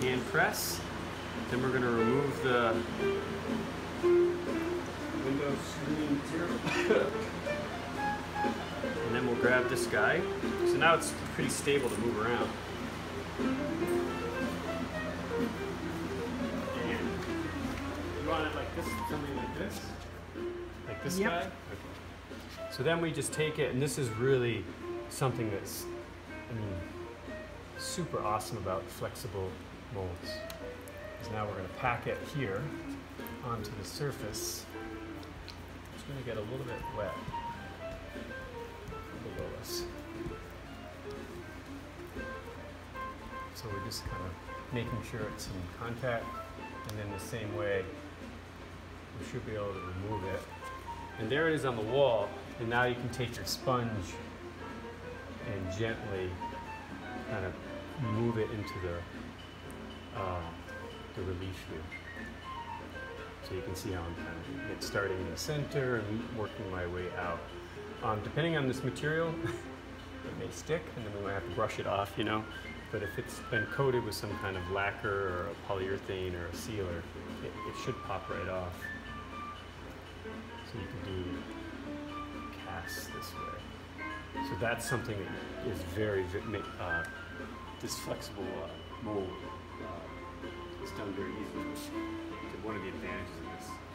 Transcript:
hand press. Then we're gonna remove the window screen material. and then we'll grab this guy. So now it's pretty stable to move around. And you want it like this, something like this? Like this Yep. guy? Okay. So then we just take it, and this is really something that's, I mean, super awesome about flexible molds. Is now we're going to pack it here onto the surface. It's going to get a little bit wet below us. So we're just kind of making sure it's in contact, and then the same way we should be able to remove it. And there it is on the wall, and now you can take your sponge and gently kind of move it into the uh, the relief here. So you can see how I'm kind of it's starting in the center and working my way out. Um, depending on this material, it may stick, and then we might have to brush it off, you know. But if it's been coated with some kind of lacquer or a polyurethane or a sealer, it, it should pop right off. So you can do casts this way. So that's something that is very, uh, this flexible uh, mold to one of the advantages of this.